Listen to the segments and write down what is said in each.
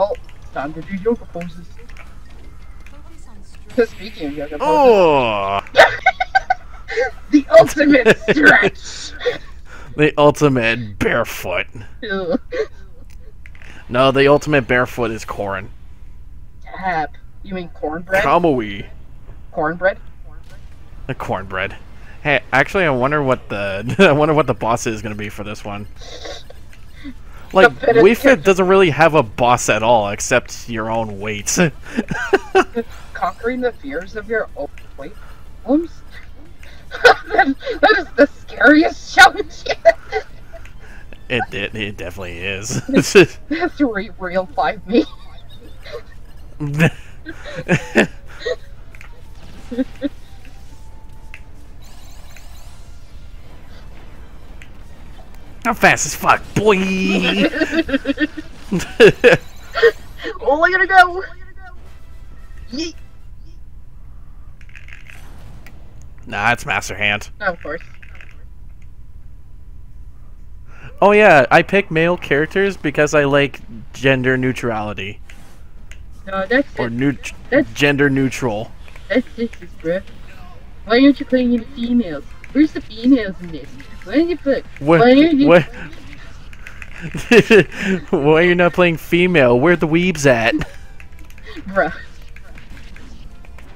Oh, time to do yoga poses. Speaking of yoga poses, Oh, the ultimate stretch. the ultimate barefoot. No, the ultimate barefoot is corn. Tap. You mean cornbread? Kamui. cornbread? The cornbread. Hey, actually, I wonder what the I wonder what the boss is gonna be for this one. Like, Wii Fit doesn't really have a boss at all, except your own weight. Conquering the fears of your own weight. Oops. that, that is the scariest challenge yet. it, it it definitely is. That's re- real five me. I'm fast as fuck, boy. Oh, at it go! Yeet. nah, it's Master Hand. No, of course. Oh yeah, I pick male characters because I like gender neutrality No, that's or neut- That's- gender neutral. That's sexist, bruh. Why aren't you playing in the females? Where's the females in this? Why don't you put? What? Why aren't you? What? Why are you not playing female? Where the weebs at? Bruh.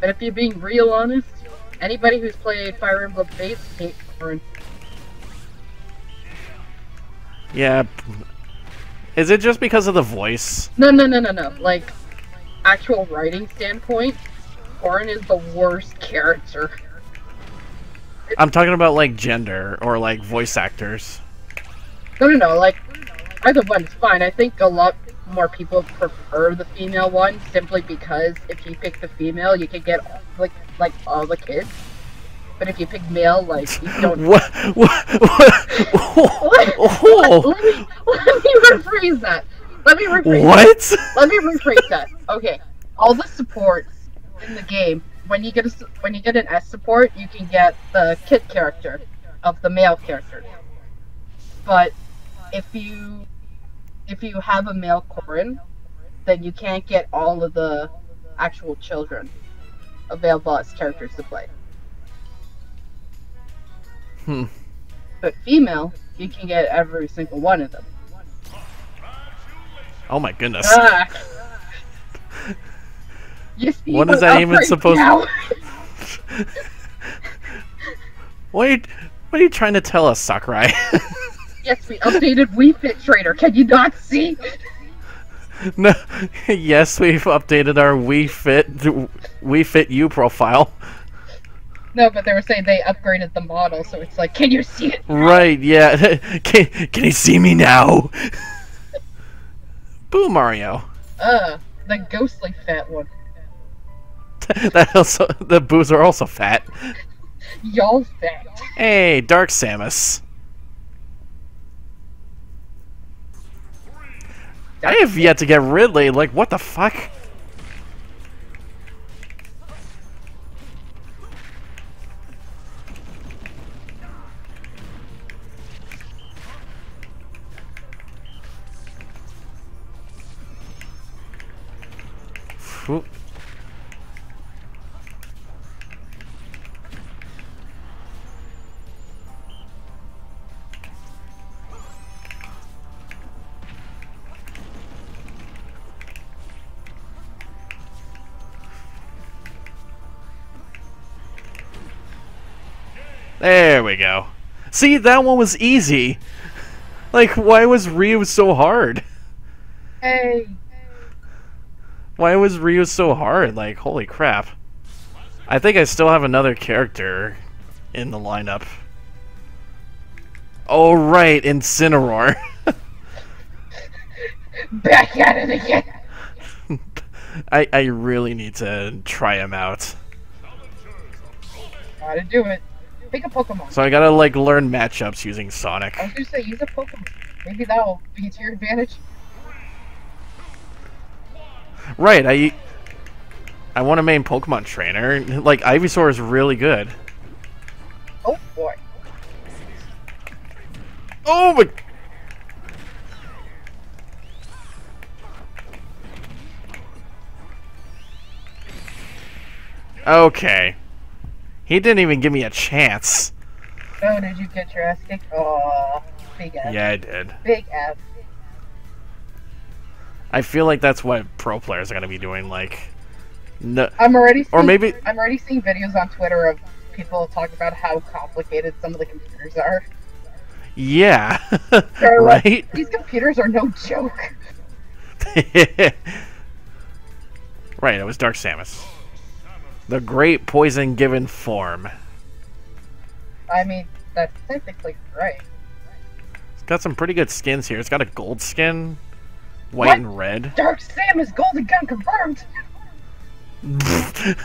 But if you're being real honest, anybody who's played Fire Emblem Fates hates Corrin. Yeah. Is it just because of the voice? No, no, no, no, no. Like, actual writing standpoint, Corrin is the worst character. I'm talking about like gender or like voice actors. No, no, no. Like, either one's fine. I think a lot more people prefer the female one simply because if you pick the female, you can get like like all the kids. But if you pick male, like you don't. What? What? What? Oh. Let me let me rephrase that. Let me rephrase. What? Let me rephrase that. Okay, all the supports in the game. When you get a when you get an S support, you can get the kid character of the male character. But if you if you have a male Corrin, then you can't get all of the actual children available as characters to play. Hmm. But female, you can get every single one of them. Oh my goodness. Ah. What is that even upgrade supposed- now? What are you, what are you trying to tell us, Sakurai? yes, we updated Wii Fit Trainer. Can you not see? no. Yes, we've updated our Wii Fit Wii Fit U profile. No, but they were saying they upgraded the model, so it's like, can you see it? Now? Right, yeah. Can, can you see me now? Boo Mario. Uh, the ghostly fat one. That also the boos are also fat. Y'all fat. Hey, Dark Samus. I have yet to get Ridley. Like, what the fuck? Phew. There we go. See, that one was easy. Like, why was Ryu so hard? Hey, Why was Ryu so hard? Like, holy crap. I think I still have another character in the lineup. Oh, right, Incineroar. back at it again. I, I really need to try him out. Gotta do it. Pick a Pokemon. So I gotta like learn matchups using Sonic. I was gonna say use a Pokemon. Maybe that'll be to your advantage. Right, I I want a main Pokemon trainer. Like Ivysaur is really good. Oh boy. Oh my Okay. He didn't even give me a chance. Oh, did you get your ass kicked? Oh, big F. Yeah, I did. Big F. I feel like that's what pro players are gonna be doing. Like, no, I'm already. or maybe I'm already seeing videos on Twitter of people talking about how complicated some of the computers are. yeah, They're like, right. These computers are no joke. right, it was Dark Samus. The great poison given form. I mean, that's technically right. It's got some pretty good skins here. It's got a gold skin, white What? and red. Dark Samus Golden Gun confirmed.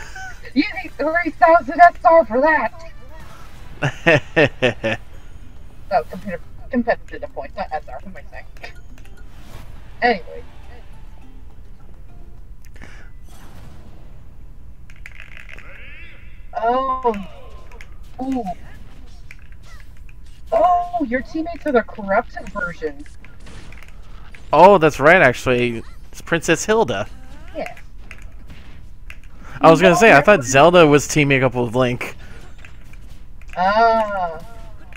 You need 3,000 SR for that. Oh, computer, competitive points, not SR. Who am I saying? Anyway. Oh. Ooh. Oh, your teammates are the corrupted version. oh, that's right. Actually, it's Princess Hilda. Yeah. I was gonna say I thought Zelda was teaming up with Link. Ah.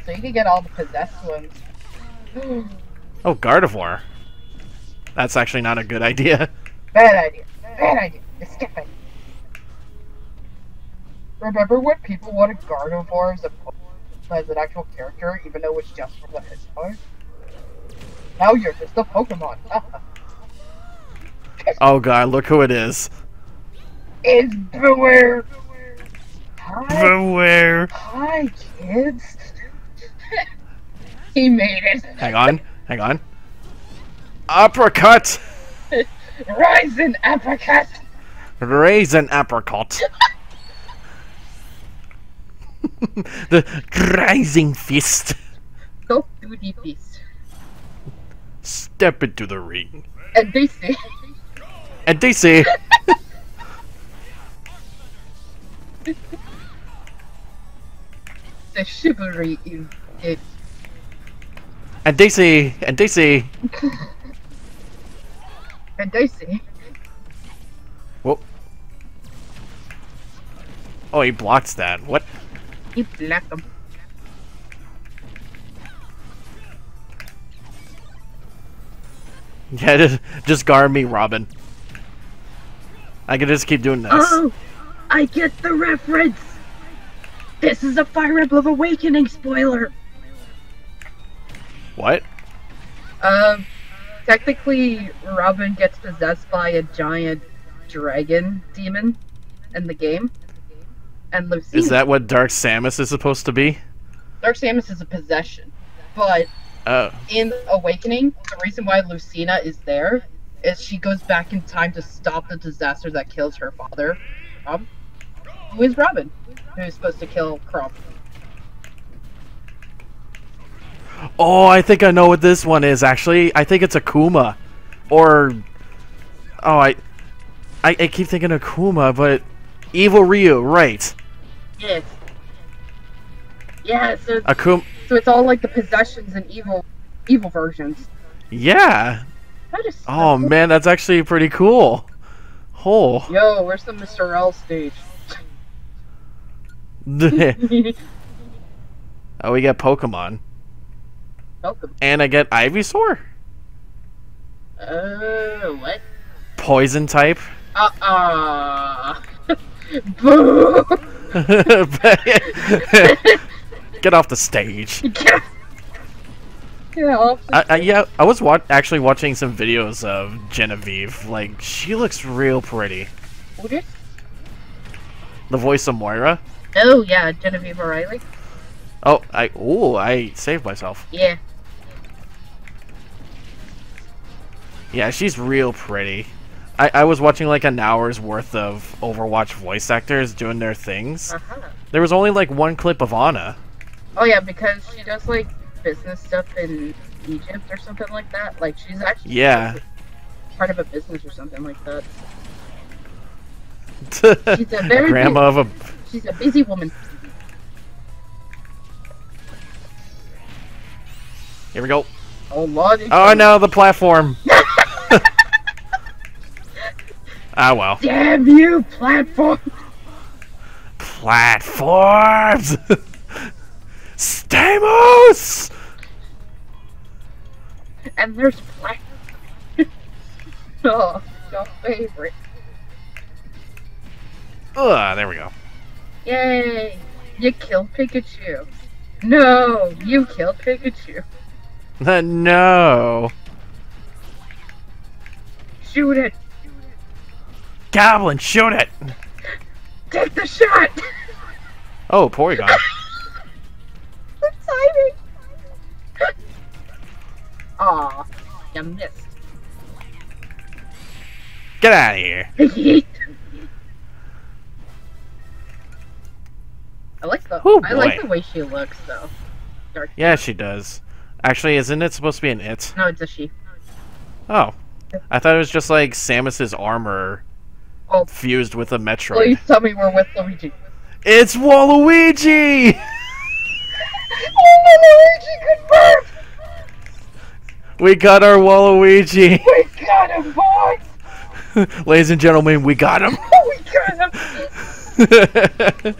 So you can get all the possessed ones. Oh, Gardevoir. That's actually not a good idea. Bad idea. Bad idea. It. Remember when people wanted Gardevoir as, a, as an actual character, even though it's just for the his part? Now you're just a Pokemon. Oh god, look who it is. it's Beware. Hi, Beware. hi, kids. he made it. Hang on, hang on. Uppercut! Rising apricot. Raise an apricot. the rising fist. Go do the fist. Step into the ring. And they say, And they say, the chivalry is it. and they say, and they say, And they say, whoa. Oh, he blocks that. What? You black them. Yeah, just, just guard me, Robin. I can just keep doing this. Oh, I get the reference. This is a Fire Emblem Awakening spoiler. What? Um, technically, Robin gets possessed by a giant dragon demon in the game, and Lucina. Is that what Dark Samus is supposed to be? Dark Samus is a possession, but Oh. in Awakening, the reason why Lucina is there is she goes back in time to stop the disaster that kills her father, Rob, who is Robin, who is supposed to kill Chrom. Oh, I think I know what this one is. Actually, I think it's Akuma, or oh, I, I, I keep thinking Akuma, but Evil Ryu, right? Yes. Yeah, so Akuma, so it's all like the possessions and evil, evil versions. yeah. Oh man, that's actually pretty cool. Oh, Yo, where's the Mr. L stage? oh, we get Pokemon, Welcome. and I get Ivysaur, Uh, what? Poison type. Uh uh. Boo! get off the stage. Get off. I, I, yeah, I was wa- actually watching some videos of Genevieve. Like, she looks real pretty. The voice of Moira. Oh yeah, Genevieve O'Reilly. Oh, I oh, I saved myself. Yeah. Yeah, she's real pretty. I, I was watching like an hour's worth of Overwatch voice actors doing their things. Uh huh. There was only like one clip of Anna. Oh yeah, because she does like business stuff in Egypt or something like that. Like she's actually Yeah. part of a business or something like that. She's a very Grandma of a. She's a busy woman. Here we go. Oh lord. Oh no, the platform. Ah well. Damn you, platform! Platforms! Stamos! And there's black. oh, your favorite. Ugh, there we go. Yay! You killed Pikachu. No, you killed Pikachu. No. Shoot it. Goblin, shoot it! Take the shot. Oh, Porygon. the timing. Aw, you missed. Get out of here. I like the Oh, I like the way she looks though. Dark. Yeah, she does. Actually, isn't it supposed to be an it? No, it's a she. Oh. I thought it was just like Samus's armor Well, fused with a Metroid. please tell me we're with Luigi. It's Waluigi! oh, Luigi confirmed! We got our Waluigi! We got him, boys! Ladies and gentlemen, we got him! we got him!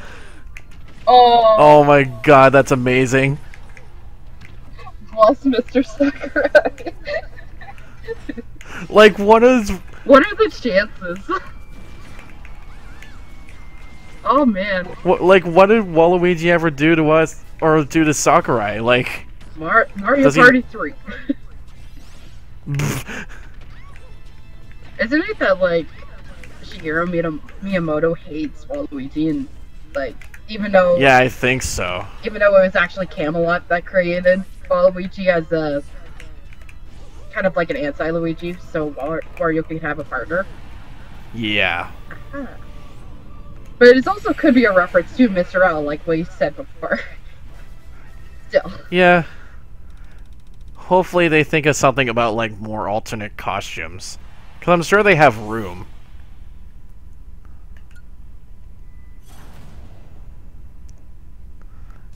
Oh, oh my god, that's amazing. bless Mr. Sakurai. Like, what is. what are the chances? Oh man, What, like, what did Waluigi ever do to us? Or do to Sakurai? Like. Mar- Mario Does he- 3. Isn't it that like Shigeru Miyam- Miyamoto hates Waluigi and like even though yeah, I think so. even though it was actually Camelot that created Waluigi as a kind of like an anti-Luigi, so Mar- Mario can have a partner. Yeah. Ah. But it also could be a reference to Mr. L, like what you said before. Still, Yeah. Hopefully they think of something about, like, more alternate costumes. Because I'm sure they have room.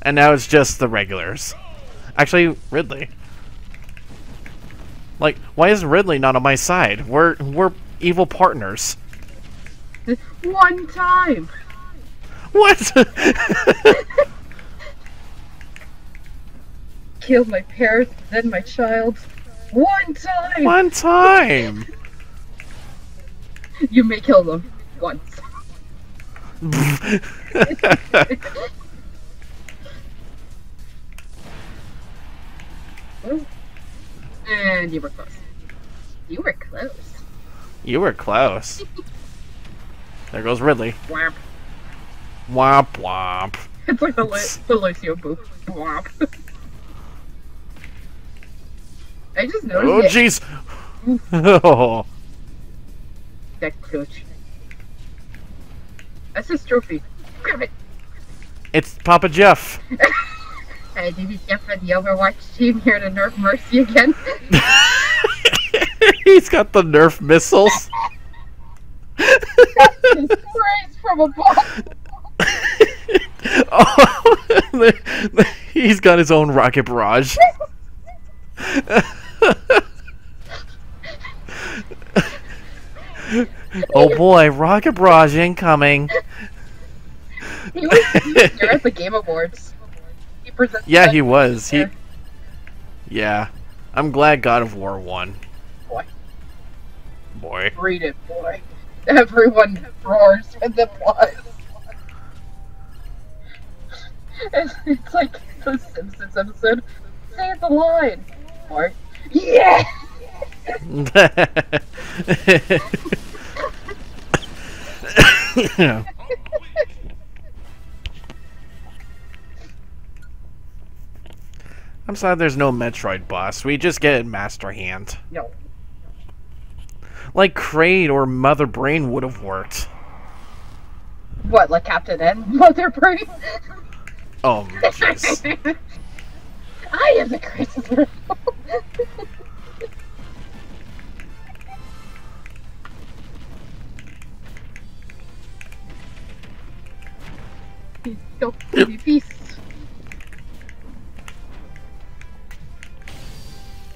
And now it's just the regulars. Actually, Ridley. Like, why is Ridley not on my side? We're we're evil partners. One time. What? Killed my parents, then my child. One time. One time. You may kill them once. And you were close. You were close. you were close. There goes Ridley. Whap. Womp womp. It's like the, the Lucio boo. Whap. I just noticed Oh jeez. Oh. that coach. That's his trophy. Grab it. It's Papa Jeff. Hey, did you get for the Overwatch team here to nerf Mercy again? He's got the Nerf missiles. From above. oh, he's got his own rocket barrage. oh boy, rocket barrage incoming. He was here at the Game Awards. He. Yeah, he was. He, yeah. I'm glad God of War won. Boy, Boy. read it, boy. Everyone roars with applause. It's, it's like the Simpsons episode. Say the line. Or, yeah! I'm sad there's no Metroid boss. We just get Master Hand. No. Like Kraid or Mother Brain would have worked. What, like Captain N? Mother Brain? Oh, jeez. I am the crisis rebel. Peace.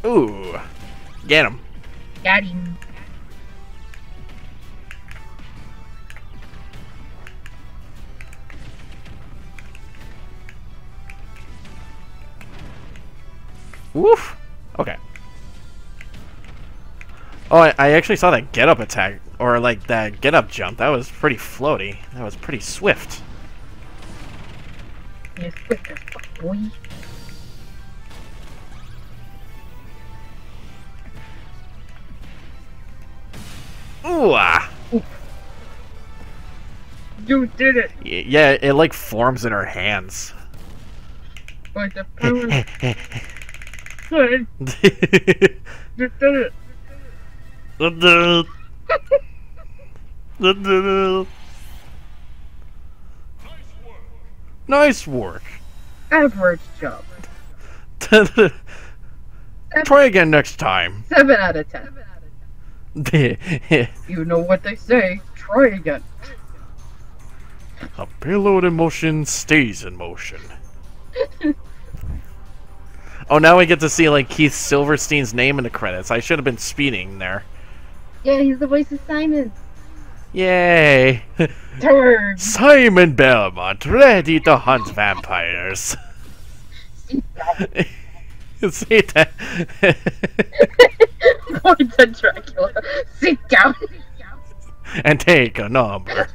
Ooh. Get him. Got him. Woof. Okay. Oh, I, I actually saw that get up attack, or like that get up jump. That was pretty floaty. That was pretty swift. Yes, quick as fuck, boy. Ooh ah. You did it! Yeah, it like forms in her hands. By the power good, you did it! nice work. Average job. Try again next time. 7 out of 10. You know what they say. Try again. A payload in motion stays in motion. oh, now we get to see like Keith Silverstein's name in the credits. I should have been speeding there. Yeah, he's the voice of Simon. Yay! Turn! Simon Belmont, ready to hunt vampires. See that? Point to Dracula. Sit down. and take a number.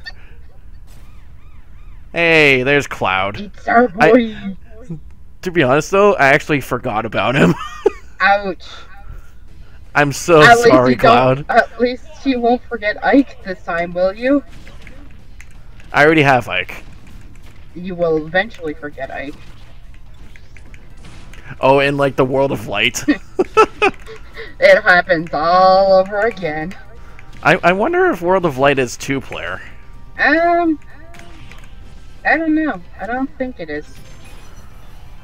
Hey, there's Cloud. It's our I- boy. To be honest, though, I actually forgot about him. Ouch. I'm so At sorry, Cloud. At least you won't forget Ike this time, will you? I already have Ike. You will eventually forget Ike. Oh, in like the world of light. It happens all over again. I, I wonder if World of Light is two player. Um, I don't know. I don't think it is.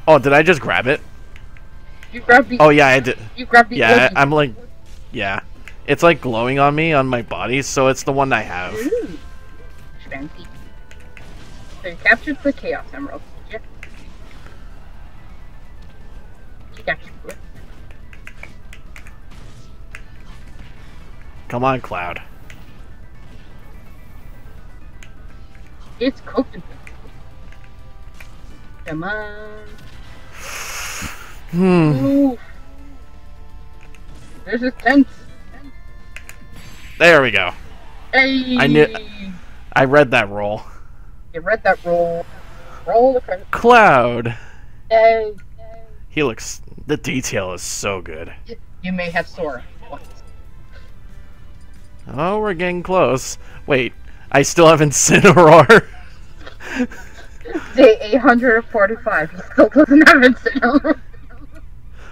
Oh, did I just grab it? You grabbed the. Oh yeah, I did. You grabbed the. Yeah, I, I'm like, yeah. It's like glowing on me on my body, so it's the one I have. Ooh. Fancy. So you captured the Chaos Emerald, you? You captured it. Come on, Cloud. It's cooked. Come on. Hmm. Ooh. There's a tent. There we go. Hey. I knew- I read that roll. You read that roll. Roll the credit. Cloud. Hey. He looks. The detail is so good. You may have Sora. Oh, we're getting close. Wait, I still have Incineroar. Day 845. He still doesn't have Incineroar.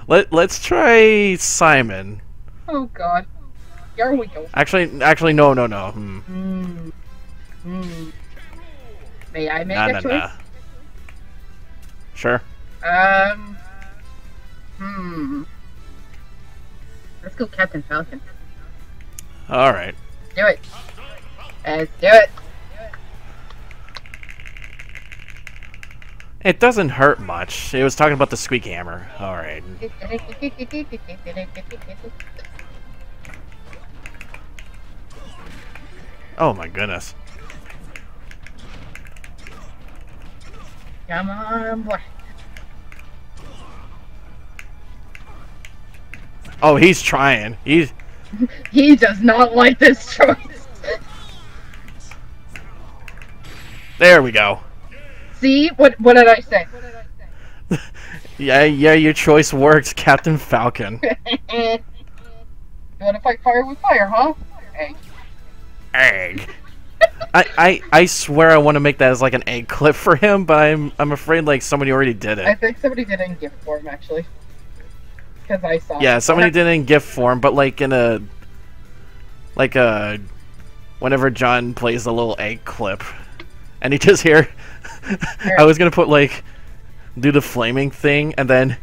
Let Let's try Simon. Oh god. Here we go. Actually, actually, no, no, no. Hmm. Hmm. Hmm. May I make Nah, a nah, choice? nah. Sure. Um. Hmm. Let's go Captain Falcon. All right. Do it. Let's do it. It doesn't hurt much. It was talking about the squeak hammer. All right. Oh my goodness. Come on, boy. Oh, he's trying. He's He does not like this choice. there. We go. See what? What did I say? Yeah, yeah. Your choice worked, Captain Falcon. you want to fight fire with fire, huh? Hey. egg. I, I I swear I want to make that as like an egg clip for him, but I'm I'm afraid like somebody already did it. I think somebody did it in gift form actually. Because I saw. Yeah, somebody did it in GIF form, but like in a like a whenever John plays a little egg clip, and he just here. I was gonna put like do the flaming thing, and then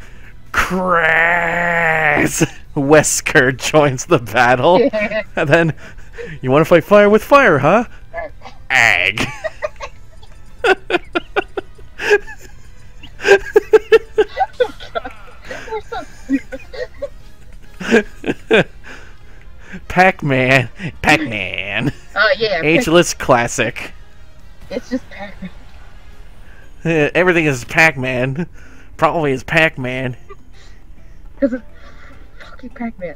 crash. Wesker joins the battle, and then you want to fight fire with fire, huh? We're so stupid. Pac-Man, Pac-Man, Oh yeah. ageless classic. It's just Pac-Man. Uh, Everything is Pac-Man. Probably is Pac-Man. Because it's fucking Pac-Man.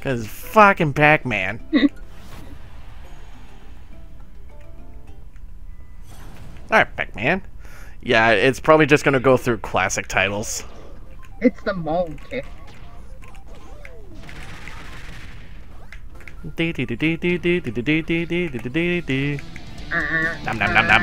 Cause fucking Pac-Man. Alright, Pac-Man. Yeah, it's probably just gonna go through classic titles. It's the monkey. Dee dee dee dee dee dee dee dee dee dee dee dee dee. Uh, Nom nom nom nom.